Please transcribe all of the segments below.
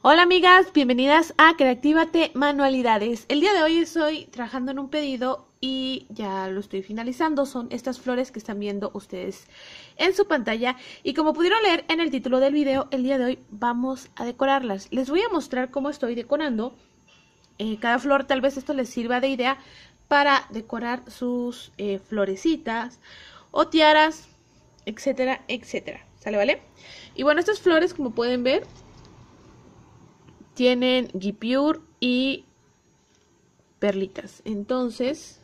Hola amigas, bienvenidas a Creatívate Manualidades. El día de hoy estoy trabajando en un pedido y ya lo estoy finalizando. Son estas flores que están viendo ustedes en su pantalla. Y como pudieron leer en el título del video, el día de hoy vamos a decorarlas. Les voy a mostrar cómo estoy decorando. Eh, cada flor tal vez esto les sirva de idea para decorar sus eh, florecitas o tiaras, etcétera, etcétera. ¿Sale, vale? Y bueno, estas flores, como pueden ver, tienen guipure y perlitas. Entonces,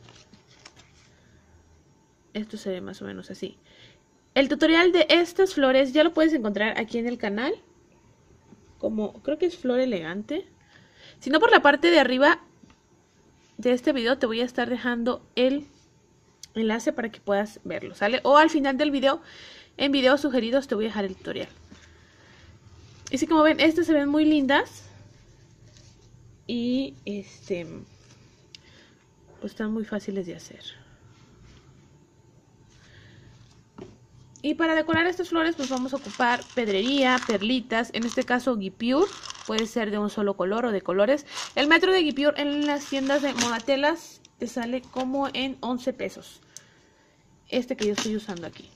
esto se ve más o menos así. El tutorial de estas flores ya lo puedes encontrar aquí en el canal. Como, creo que es flor elegante. Si no, por la parte de arriba de este video te voy a estar dejando el enlace para que puedas verlo, ¿sale? O al final del video, en videos sugeridos te voy a dejar el tutorial. Y si como ven, estas se ven muy lindas. Y este, pues están muy fáciles de hacer. Y para decorar estas flores pues vamos a ocupar pedrería, perlitas, en este caso guipure, puede ser de un solo color o de colores. El metro de guipure en las tiendas de Modatelas te sale como en 11 pesos. Este que yo estoy usando aquí.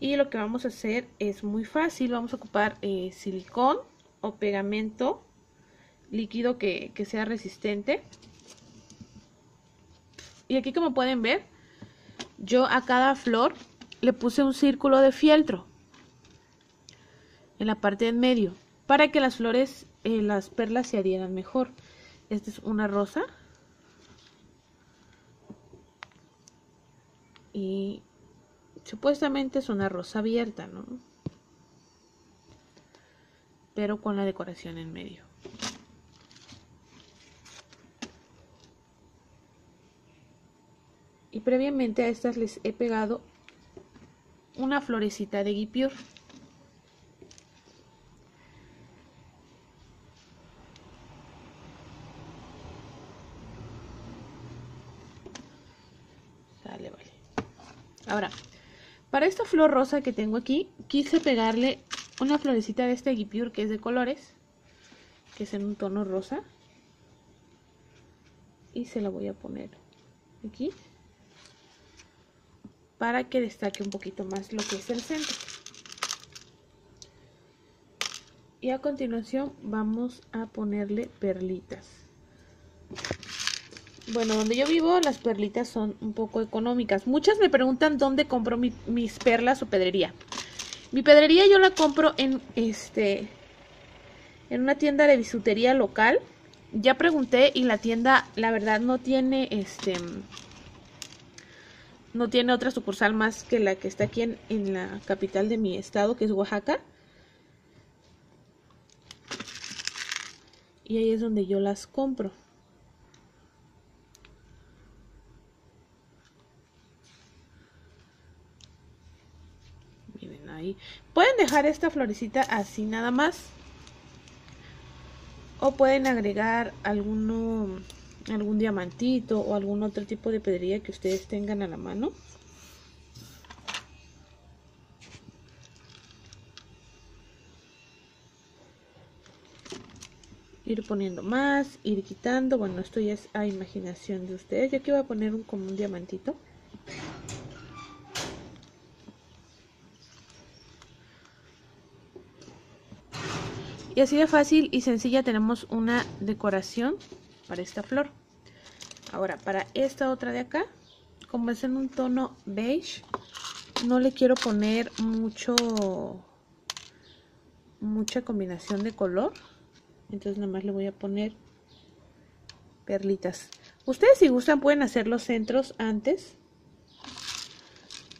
Y lo que vamos a hacer es muy fácil, vamos a ocupar eh, silicón o pegamento líquido que, que sea resistente. Y aquí como pueden ver, yo a cada flor le puse un círculo de fieltro en la parte en medio para que las flores, eh, las perlas se adhieran mejor. Esta es una rosa. Y supuestamente es una rosa abierta, ¿no? Pero con la decoración en medio. y previamente a estas les he pegado una florecita de guipure sale vale ahora para esta flor rosa que tengo aquí quise pegarle una florecita de este guipure que es de colores que es en un tono rosa y se la voy a poner aquí para que destaque un poquito más lo que es el centro. Y a continuación vamos a ponerle perlitas. Bueno, donde yo vivo las perlitas son un poco económicas. Muchas me preguntan dónde compro mis perlas o pedrería. Mi pedrería yo la compro en este en una tienda de bisutería local. Ya pregunté y la tienda la verdad no tiene este no tiene otra sucursal más que la que está aquí en, la capital de mi estado, que es Oaxaca. Y ahí es donde yo las compro. Miren ahí. Pueden dejar esta florecita así nada más. O pueden agregar alguno algún diamantito o algún otro tipo de pedrería que ustedes tengan a la mano. Ir poniendo más, ir quitando. Bueno, esto ya es a imaginación de ustedes. Yo aquí voy a poner un, como un diamantito. Y así de fácil y sencilla tenemos una decoración para esta flor. Ahora, para esta otra de acá, como es en un tono beige, no le quiero poner mucho mucha combinación de color. Entonces nada más le voy a poner perlitas. Ustedes si gustan pueden hacer los centros antes.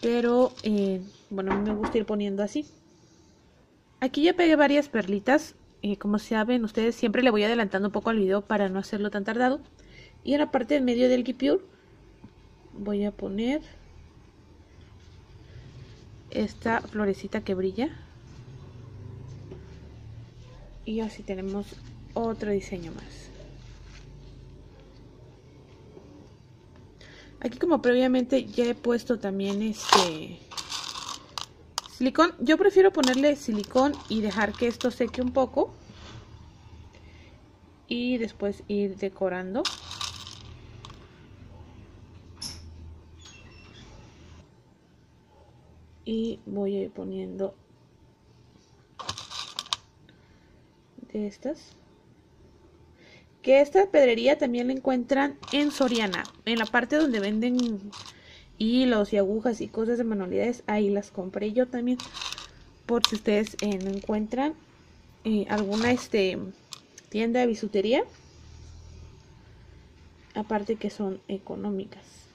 Pero, eh, bueno, me gusta ir poniendo así. Aquí ya pegué varias perlitas. Eh, como saben ustedes, siempre le voy adelantando un poco al video para no hacerlo tan tardado. Y en la parte del medio del guipure voy a poner esta florecita que brilla. Y así tenemos otro diseño más. Aquí como previamente ya he puesto también este Silicón, yo prefiero ponerle silicón y dejar que esto seque un poco. Y después ir decorando. Y voy a ir poniendo de estas. Que esta pedrería también la encuentran en Soriana. En la parte donde venden hilos y agujas y cosas de manualidades, ahí las compré yo también. Por si ustedes eh, no encuentran eh, alguna este, tienda de bisutería. Aparte que son económicas.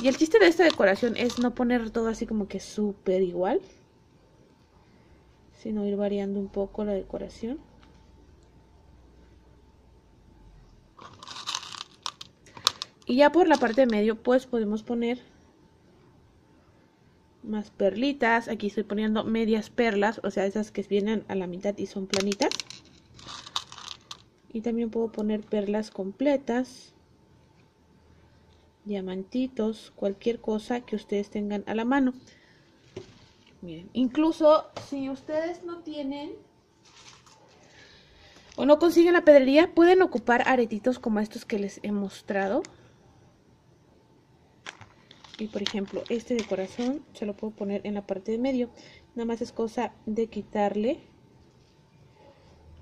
Y el chiste de esta decoración es no poner todo así como que súper igual. Sino ir variando un poco la decoración. Y ya por la parte de medio pues podemos poner más perlitas. Aquí estoy poniendo medias perlas, o sea, esas que vienen a la mitad y son planitas. Y también puedo poner perlas completas, diamantitos, cualquier cosa que ustedes tengan a la mano. Miren, incluso si ustedes no tienen o no consiguen la pedrería, pueden ocupar aretitos como estos que les he mostrado. Y por ejemplo, este de corazón se lo puedo poner en la parte de medio. Nada más es cosa de quitarle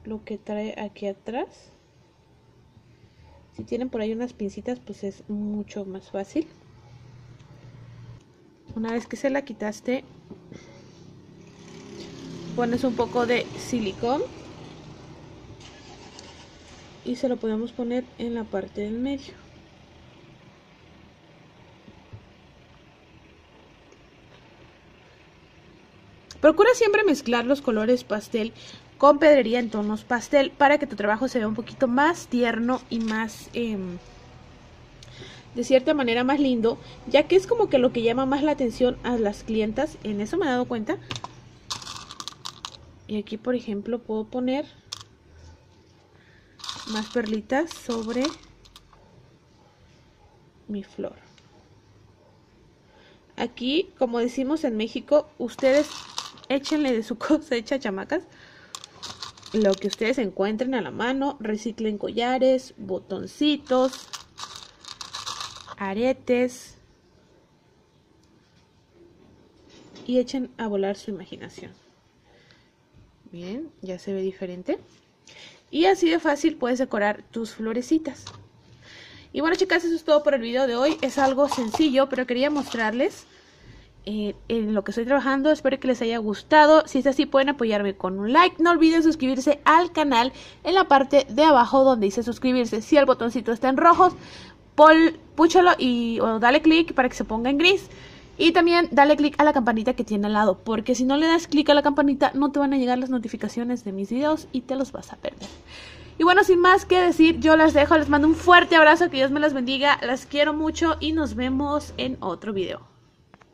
lo que trae aquí atrás. Si tienen por ahí unas pincitas, pues es mucho más fácil. Una vez que se la quitaste, pones un poco de silicón y se lo podemos poner en la parte del medio. Procura siempre mezclar los colores pastel con pedrería en tonos pastel para que tu trabajo se vea un poquito más tierno y más, em, de cierta manera, más lindo, ya que es como que lo que llama más la atención a las clientas, en eso me he dado cuenta. Y aquí, por ejemplo, puedo poner más perlitas sobre mi flor. Aquí, como decimos en México, ustedes échenle de su cosecha, chamacas, lo que ustedes encuentren a la mano. Reciclen collares, botoncitos, aretes. Y echen a volar su imaginación. Bien, ya se ve diferente. Y así de fácil puedes decorar tus florecitas. Y bueno chicas, eso es todo por el video de hoy. Es algo sencillo, pero quería mostrarles eh, en lo que estoy trabajando. Espero que les haya gustado. Si es así, pueden apoyarme con un like. No olviden suscribirse al canal en la parte de abajo donde dice suscribirse. Si el botoncito está en rojo, púchalo y o dale clic para que se ponga en gris. Y también dale clic a la campanita que tiene al lado, porque si no le das clic a la campanita no te van a llegar las notificaciones de mis videos y te los vas a perder. Y bueno, sin más que decir, yo las dejo, les mando un fuerte abrazo, que Dios me las bendiga, las quiero mucho y nos vemos en otro video.